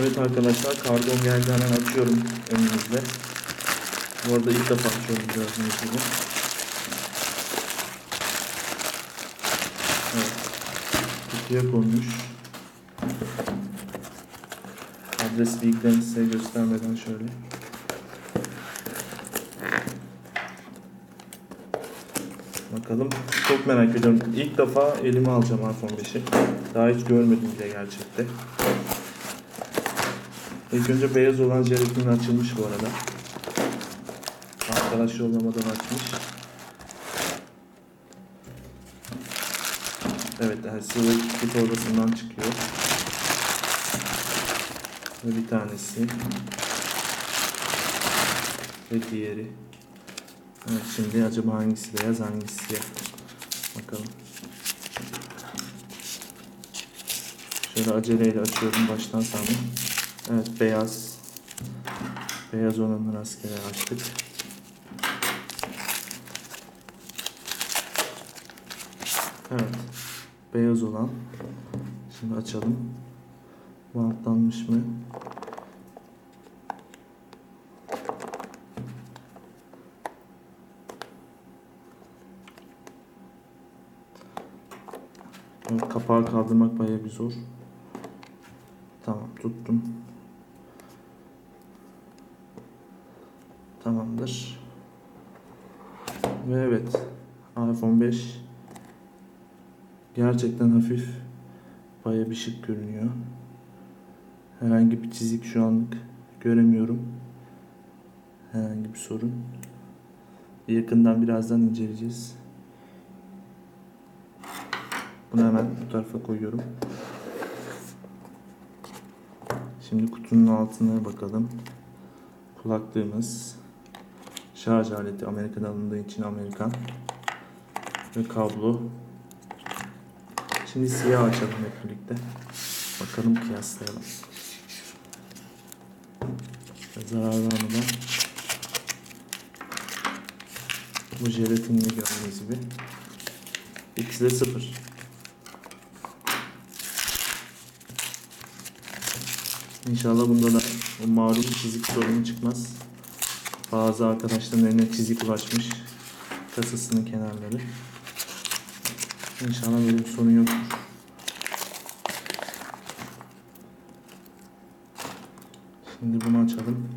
Evet arkadaşlar kargom geldi hemen açıyorum önünüzde. Bu arada ilk defa açıyorum gördüğünüz gibi. Evet. Kutuya konmuş. Adres bilgilerini size göstermeden şöyle. Bakalım. Çok merak ediyorum. İlk defa elime alacağım iPhone 5'i. Daha hiç görmedim bile gerçekte. İlk önce beyaz olan jelatini açılmış bu arada. Arkadaş yollamadan açmış. Evet, yani sıvı bir torbasından çıkıyor. Ve bir tanesi. Ve diğeri. Evet, şimdi acaba hangisi beyaz hangisi siyah? Bakalım. Şöyle aceleyle açıyorum baştan sandım. Evet beyaz. Beyaz olanı rastgele açtık. Evet. Beyaz olan. Şimdi açalım. Bantlanmış mı? Evet, kapağı kaldırmak bayağı bir zor. Tamam tuttum. Tamamdır. Ve evet iPhone 5 gerçekten hafif bayağı bir şık görünüyor. Herhangi bir çizik şu anlık göremiyorum. Herhangi bir sorun. Yakından birazdan inceleyeceğiz. Bunu hemen bu tarafa koyuyorum. Şimdi kutunun altına bakalım. Kulaklığımız, şarj aleti Amerikan alındığı için Amerikan ve kablo. Şimdi siyah açalım hep birlikte. Bakalım kıyaslayalım. Zarar vermeden bu jelatinini gördüğünüz gibi ikisi de sıfır. İnşallah bunda da o malum çizik sorunu çıkmaz. Bazı arkadaşların eline çizik ulaşmış kasasının kenarları. İnşallah böyle bir sorun yoktur. Şimdi bunu açalım.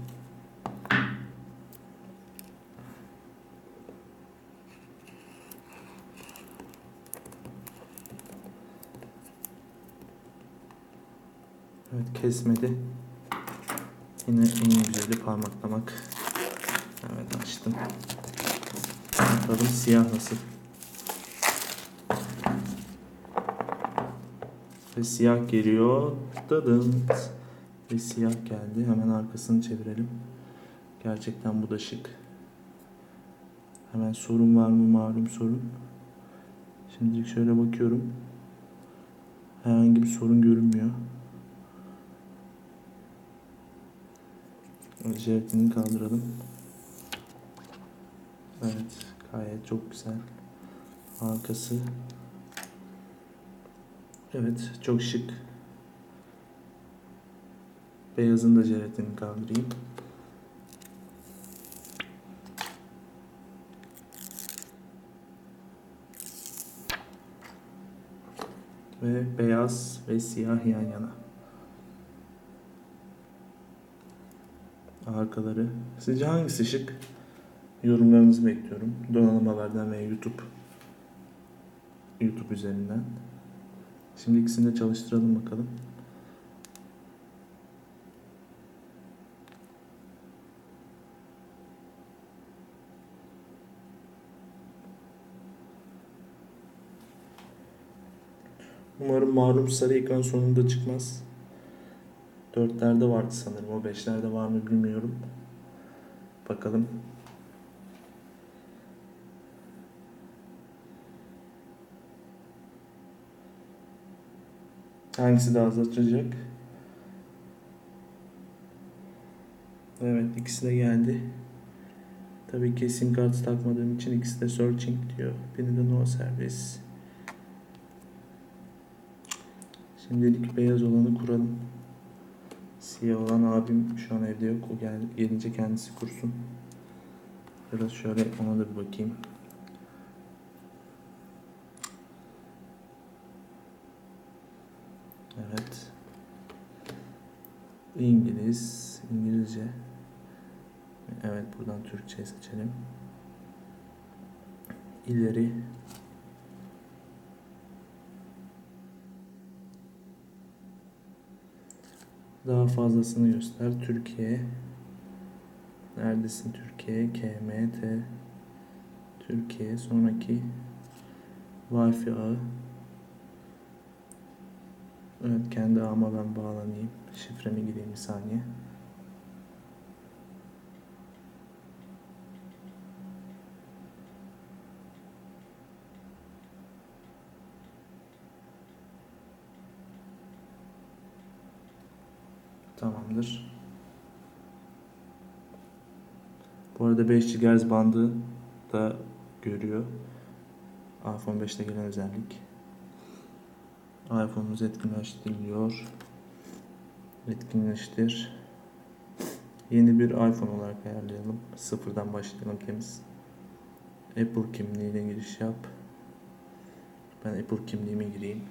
Evet kesmedi. Yine en güzeli parmaklamak. Evet açtım. Bakalım siyah nasıl. Ve siyah geliyor. Dıdınt. Ve siyah geldi. Hemen arkasını çevirelim. Gerçekten bu da şık. Hemen sorun var mı malum sorun. Şimdilik şöyle bakıyorum. Herhangi bir sorun görünmüyor. Jelatini kaldıralım. Evet, gayet çok güzel. Arkası. Evet, çok şık. Beyazın da jelatini kaldırayım. Ve beyaz ve siyah yan yana. arkaları. Sizce hangisi şık? Yorumlarınızı bekliyorum. Donanım Haber'den ve YouTube YouTube üzerinden. Şimdi ikisini de çalıştıralım bakalım. Umarım malum sarı ekran sonunda çıkmaz. Dörtlerde vardı sanırım. O beşlerde var mı bilmiyorum. Bakalım. Hangisi daha az açacak? Evet ikisi de geldi. Tabii ki sim kartı takmadığım için ikisi de searching diyor. Biri de no service. Şimdilik beyaz olanı kuralım. Siyah olan abim şu an evde yok. O gel, gelince kendisi kursun. Biraz şöyle ona da bir bakayım. Evet. İngiliz, İngilizce. Evet buradan Türkçe seçelim. İleri. Daha fazlasını göster. Türkiye. Neredesin Türkiye? KMT. Türkiye. Sonraki Wi-Fi ağı. Evet kendi ağıma ben bağlanayım. Şifremi gireyim bir saniye. Tamamdır. Bu arada 5 GHz bandı da görüyor. iPhone 5'te gelen özellik. iPhone'umuz etkinleştiriliyor. Etkinleştir. Yeni bir iPhone olarak ayarlayalım. Sıfırdan başlayalım temiz. Apple kimliğine giriş yap. Ben Apple kimliğime gireyim.